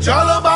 Jalabah.